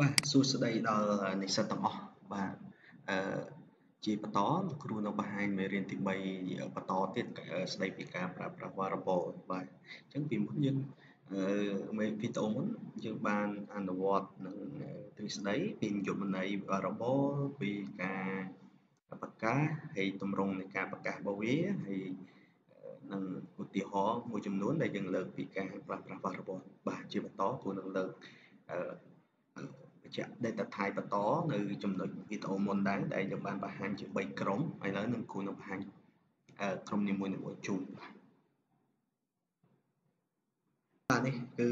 បាទសួស្តីដល់និស្សិតទាំងអស់បាទអឺជាបន្តលោកគ្រូនៅបង្ហាញមេរៀនទី3បន្តទៀតស្ដីពីការប្រើប្រាស់ variable បាទអញ្ចឹងពីមុនយើងអឺមេវីដេអូមុនយើងបានអនុវត្តនឹងទ្រឹស្ដីពីនិយមន័យ variable ពីការប្រកាសហើយទម្រង់នៃការប្រកាសរបស់វាហើយនឹងឧទាហរណ៍មួយចំនួនដែលយើងលើកពីការប្រើប្រាស់ variable បាទជាបន្តគួរនឹងលើកអឺ បញ្ជាក់ data type បន្តនៅចំណុចវីដេអូមុនដែរដែលយើងបានបង្ហាញជា3ក្រុមឥឡូវនឹងគ្រូនឹងបង្ហាញក្រុមនីមួយៗជូនបាទនេះគឺ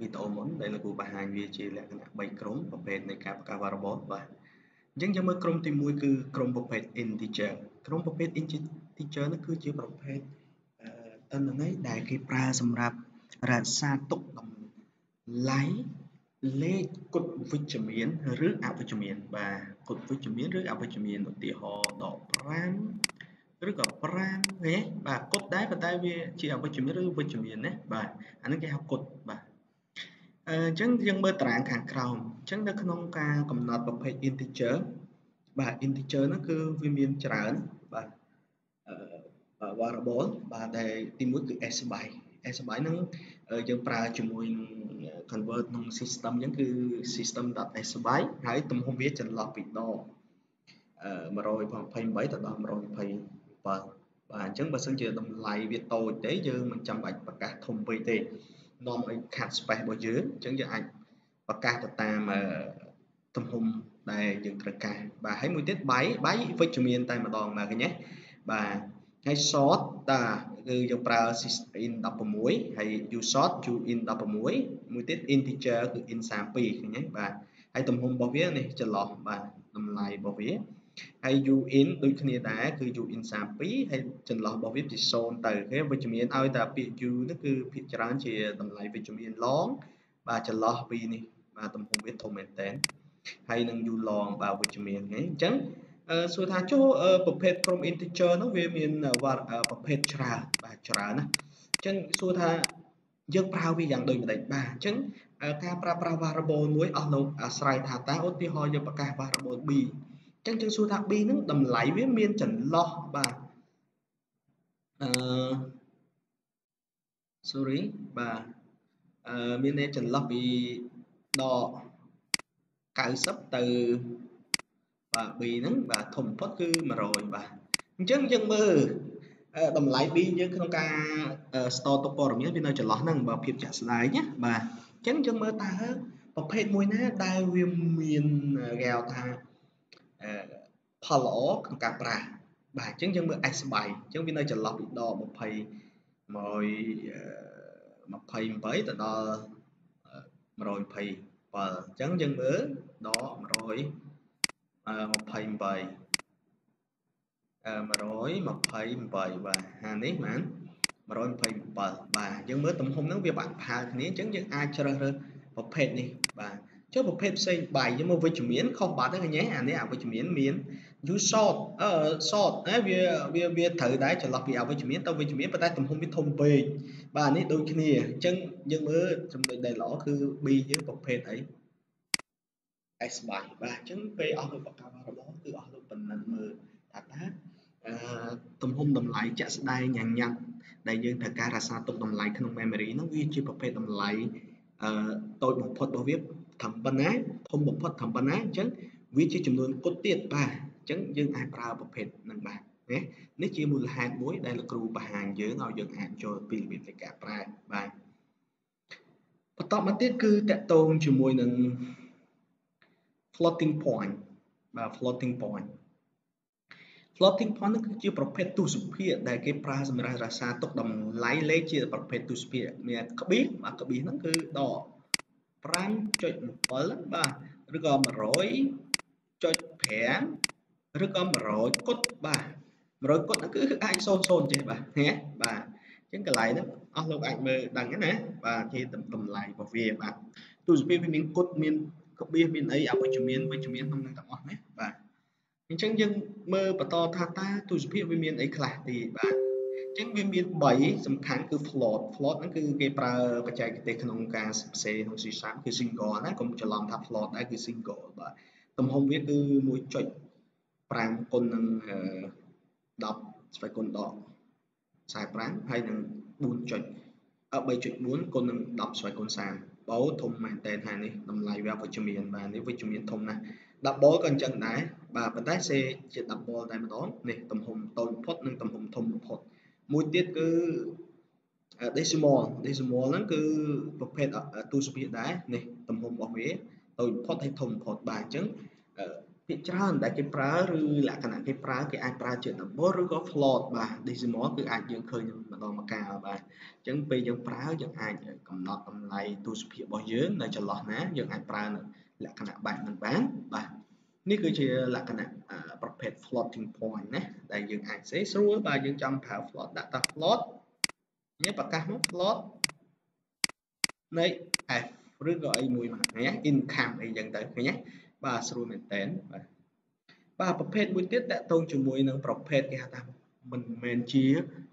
វីដេអូមុនដែលលោកគ្រូបង្ហាញវាជាលក្ខណៈ3ក្រុមប្រភេទនៃការបង្កើត variable បាទអញ្ចឹងយើងមើលក្រុមទី1គឺក្រុមប្រភេទ integer ក្រុមប្រភេទ integer នោះគឺជាប្រភេទតន្ន័យដែលគេប្រើសម្រាប់រក្សាទុកតម្លៃ លេខគុតវិជ្ជមានឬអវិជ្ជមានបាទគុតវិជ្ជមានឬអវិជ្ជមានឧទាហរណ៍ដក5ឬក៏5ទេបាទគុតដែរប៉ុន្តែវាជាអវិជ្ជមានឬវិជ្ជមានណាបាទអានេះគេហៅគុតបាទអញ្ចឹងយើងមើលតារាងខាងក្រោមអញ្ចឹងនៅក្នុងការកំណត់ប្រភេទ integer បាទ integer ហ្នឹងគឺវាមានច្រើនបាទ variable បាទដែលទីមួយគឺ s byte s byte ហ្នឹងយើងប្រើជាមួយនឹង convert ក្នុង system អញ្ចឹងគឺ system.s byte ហើយទំហំវាចន្លោះពីដក128ទៅដល់127បាទអញ្ចឹងបើសិនជាតម្លៃវាតូចទេយើងមិនចាំបាច់ប្រកាសធំពេកទេនាំឲ្យខាត់ space របស់យើងអញ្ចឹងយើងអាចប្រកាសទៅតាមទំហំដែលយើងត្រូវការបាទហើយមួយទៀត3 3វិជ្ជមានតែម្ដងបាទឃើញទេបាទ ហើយ sort តាគឺយើងប្រើ in 16ហើយ use sort to in 16មួយទៀត integer គឺ in 32ឃើញទេបាទហើយទំហំរបស់វានេះចន្លោះបាទតម្លៃរបស់វាហើយ u in ដូចគ្នាដែរគឺ u in 32ហើយចន្លោះរបស់វាពី0ទៅគេវិជ្ជមានឲ្យតែពាក្យ u នេះគឺភាគច្រើនជាតម្លៃវិជ្ជមាន long បាទចន្លោះពីនេះបាទទំហំវាធំមែនតើហើយនឹង u long បាទវិជ្ជមានហ្នឹងអញ្ចឹង សួរថាចុះប្រភេទក្រុម integer នោះវាមានប្រភេទច្រើនបាទច្រើនណាអញ្ចឹងសួរថាយើងប្រើវាយ៉ាងដូចម្ដេចបាទអញ្ចឹងការប្រើប្រាស់ variable មួយអស់លោកអាស្រ័យថាតើឧទាហរណ៍យើងប្រកាស variable b អញ្ចឹងយើងសួរថា b ហ្នឹងតម្លៃវាមានចន្លោះបាទអឺ sorry បាទអឺមានចន្លោះពីដក90ទៅ បាទ B ហ្នឹងបាទធំបំផុតគឺ100បាទអញ្ចឹងយើងមើលតម្លៃ B យើងក្នុងការ store ទុកព័ត៌មានវានៅចន្លោះហ្នឹងបើភាពចាក់ស្ដែងណាបាទអញ្ចឹងយើងមើលតើប្រភេទមួយណាដែលវាមានគេហៅថាផលល្អក្នុងការប្រើបាទអញ្ចឹងយើងមើល S បាយអញ្ចឹងវានៅចន្លោះពីដក20 128ទៅដល់127អញ្ចឹងយើងមើលដក100 28 128បាទហានេះបាន127បាទយើងមើលទំហំហ្នឹងវាបាក់ផាលគ្នាអញ្ចឹងយើងអាចជ្រើសរើសប្រភេទនេះបាទចុះប្រភេទផ្សេងបាយយើងមកវិជ្ជមានខុសបាត់ហ្នឹងឃើញទេអានេះអវិជ្ជមានមាន you short អឺ short ណាវាវាវាត្រូវដែរចន្លោះពីអវិជ្ជមានទៅវិជ្ជមានប៉ុន្តែទំហំវាធំពេកបាទនេះដូចគ្នាអញ្ចឹងយើងមើលចំណុចដែលល្អគឺ B យើងប្រភេទអី S បាយបាទអញ្ចឹងពេលអស់លោកបកការបស់គឺអស់លោកបណ្ណិតមើលថាតើអឺទំហំតម្លៃជាក់ស្ដែងញ៉ាំញ៉ាត់ដែលយើងត្រូវការរក្សាទុកតម្លៃក្នុង memory ហ្នឹងវាជាប្រភេទតម្លៃអឺតូចបំផុតរបស់វាត្រឹមប៉ុណ្ណាធំបំផុតត្រឹមប៉ុណ្ណាអញ្ចឹងវាជាចំនួនគុតទៀតបាទអញ្ចឹងយើងអាចប្រើប្រភេទហ្នឹងបាទណានេះជាមូលហេតុមួយដែលលោកគ្រូបង្ហាញយើងឲ្យយើងអាចចូលពីរបៀបនៃការប្រើបាទបន្តមកទៀតគឺតកតងជាមួយនឹង floating point បាទ floating point floating point នោះគឺជាប្រភេទទស្សភាគដែលគេប្រើសម្រាប់រក្សាទុកតម្លៃលេខជាប្រភេទទស្សភាគមានក្បៀសបាទក្បៀសហ្នឹងគឺដក5.7បាទឬក៏100.5ឬក៏100គុតបាទ100គុតហ្នឹងគឺអាច00ចេះបាទណាបាទអញ្ចឹងកន្លែងហ្នឹងអស់លោកអាចមើលដឹងណាបាទជាតម្លៃរបស់វាបាទទស្សភាគវាមានគុតមាន ក្បៀសមានអីអវិជ្ជមានវិជ្ជមានក្នុងនឹងទាំងអស់ណាបាទអញ្ចឹងយើងមើលបន្តថាតើទស្សនវិជ្ជាវាមានអីខ្លះទីបាទអចឹងវាមាន3សំខាន់គឺ float float ហ្នឹងគឺគេប្រើបច្ចេកទេសក្នុងការសរសេរក្នុង C# គឺ single ណាកុំច្រឡំថា float ដែរគឺ single បាទទំហំវាគឺ1.5គុណនឹង10ស្វ័យគុណដក45ហើយនឹង4.3.4គុណនឹង10ស្វ័យគុណ30 បោធំមែនតើថានេះតម្លៃវាវិជ្ជមានបាទនេះវិជ្ជមានធំណាស់ double ក៏អញ្ចឹងដែរបាទប៉ុន្តែសេជា double តែម្ដងនេះទំហំតូចបំផុតនិងទំហំធំបំផុតមួយទៀតគឺ decimal decimal ហ្នឹងគឺប្រភេទទូសភាដែរនេះទំហំរបស់វាតូចបំផុតហើយធំបំផុតបាទអញ្ចឹង ភាគច្រើនដែលគេប្រើឬលក្ខណៈគេប្រើគេអាចប្រើជា double ឬក៏ float បាទ decimal គឺអាចយើងឃើញម្ដងម្កាលបាទអញ្ចឹងពេលយើងប្រើយើងអាចកំណត់តម្លៃទូសភារបស់យើងនៅចន្លោះណាយើងអាចប្រើនៅលក្ខណៈបែបហ្នឹងបានបាទនេះគឺជាលក្ខណៈប្រភេទ floating point ណាដែលយើងអាចសេស្រួលបើយើងចង់ប្រើ float ដាក់តា float នេះប្រកាសមក float នៃ f ឬក៏អីមួយមកណា income អីចឹងទៅឃើញទេ បាទស្រួលមែនតើបាទបាទប្រភេទមួយទៀតតកតងជាមួយនឹងប្រភេទគេហៅថាមិនមែនជា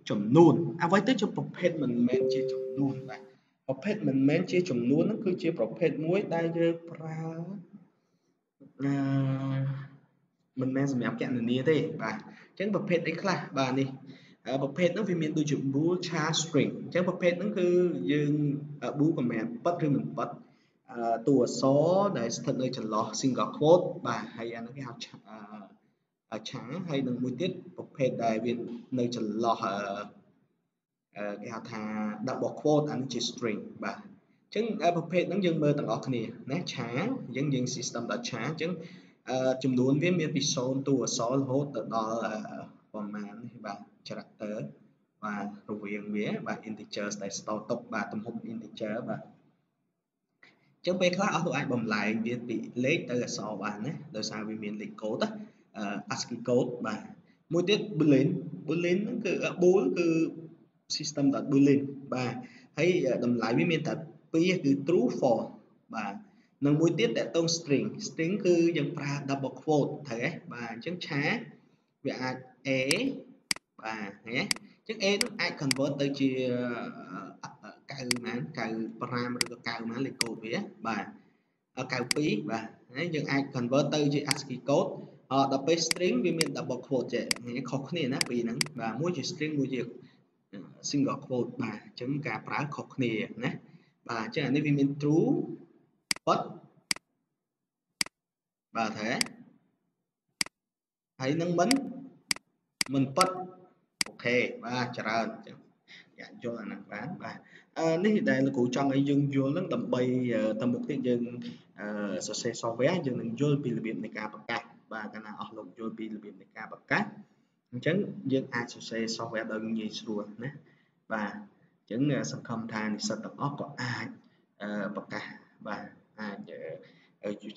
ចំនួនអ្វីទៅជាប្រភេទមិនមែនជាចំនួនបាទប្រភេទមិនមែនជាចំនួនហ្នឹងគឺជាប្រភេទមួយដែលយើងប្រើអឺមិនមែនសម្រាប់កណនីទេបាទអញ្ចឹងប្រភេទអីខ្លះបាទនេះប្រភេទហ្នឹងវាមានដូចជា bool char string អញ្ចឹងប្រភេទហ្នឹងគឺយើង bool command ប៉ិតឬមិនប៉ិត តួអក្សរដែលស្ថិតនៅចន្លោះ single quote បាទហើយអាហ្នឹងគេហៅឆាហើយនឹងមួយទៀតប្រភេទដែលវានៅចន្លោះគេហៅថា double quote អានេះជា string បាទអញ្ចឹងប្រភេទហ្នឹងយើងមើលទាំងអស់គ្នាណាឆាអញ្ចឹងយើង system ដល់ឆាអញ្ចឹងចំនួនវាមានពី0តួអក្សររហូតទៅដល់ប្រមាណនេះបាទ character បាទរវាងវាបាទ integer ដែល store ទុកបាទទំហំ integer បាទ ចឹងពេលខ្លះអស់ទៅអាចបំលែងវាពីលេខទៅអក្សរបានណាដោយសារវាមានលេខកូដ ASCII code បាទមួយទៀត boolean boolean ហ្នឹងគឺ bool គឺ system.boolean បាទហើយតម្លៃវាមានតែ2គឺ true false បាទនិងមួយទៀតតកតង string string គឺយើងប្រើ double quote ត្រូវទេបាទអញ្ចឹងឆាវាអាច a បាទឃើញទេអញ្ចឹង a នោះអាច convert ទៅជា 9ម៉ាន95ឬក៏9ម៉ានលេខកូដវាបាទ92បាទហើយយើងអាច convert ទៅជា ASCII code អត់ដល់ពេល string វាមាន double quote ចេះខុសគ្នាណាពីរហ្នឹងបាទមួយជា string មួយជា single quote បាទអញ្ចឹងការប្រើខុសគ្នាណាបាទអញ្ចឹងអានេះវាមាន true ប៉ុតបាទត្រូវហើយនឹងមិនមិនប៉ុតអូខេបាទច្រើនអញ្ចឹងយ៉ាយល់អាហ្នឹងបានបាទនេះដែលលោកគ្រូចង់ឲ្យយើងយល់នឹងដើម្បីទៅមុខទៀតយើងសរសេរ software យើងនឹងយល់ពីរបៀបនៃការប្រកាសបាទកាលណាអស់លោកយល់ពីរបៀបនៃការប្រកាសអញ្ចឹងយើងអាចសរសេរ software ដោយងាយស្រួលណាបាទអញ្ចឹងសង្ឃឹមថានិស្សិតទាំងអស់ក៏អាចប្រកាសបាទអាច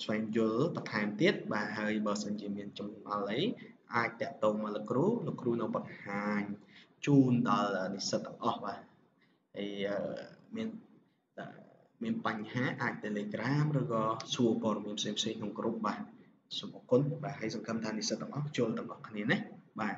ស្វែងយល់បន្ថែមទៀតបាទហើយបើសិនជាមានចម្ងល់អីអាចតាក់ទងមកលោកគ្រូលោកគ្រូនៅបង្ហាញជូនដល់និស្សិតទាំងអស់បាទ ហើយមានមានបញ្ហាអាច Telegram ឬក៏សួរព័ត៌មានផ្សេងៗក្នុងក្រុមបាទសូមអរគុណបាទហើយសង្ឃឹមថានិស្សិតទាំងអស់ចូលទាំងអស់គ្នាណាបាទ